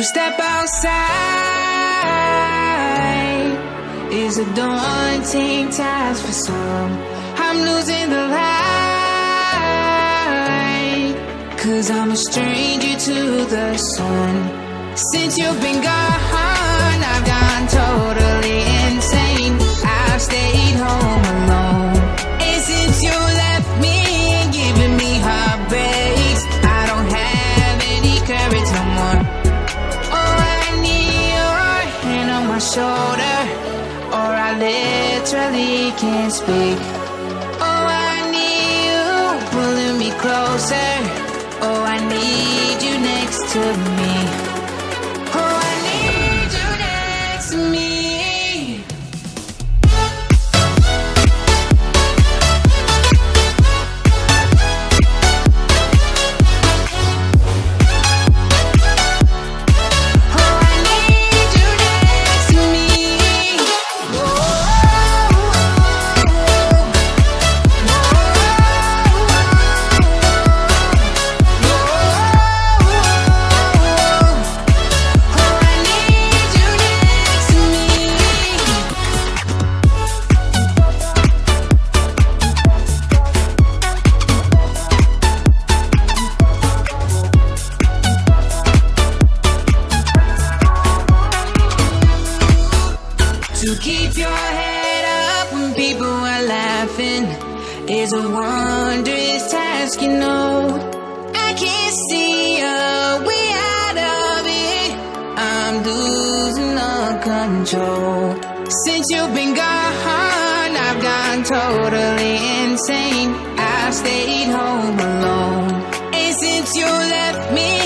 To step outside is a daunting task for some. I'm losing the light, cause I'm a stranger to the sun. Since you've been gone, I've gone totally can't speak. Oh, I need you pulling me closer. Oh, I need you next to me. Control. Since you've been gone, I've gone totally insane. I've stayed home alone. And since you left me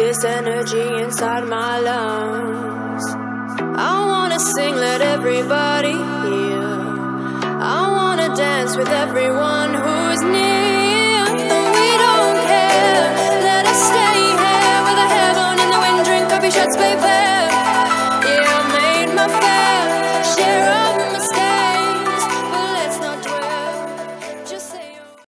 this energy inside my lungs. I wanna sing, let everybody hear. I wanna dance with everyone who's near. We don't care, let us stay here with a heaven in the wind, drink coffee shots, baby.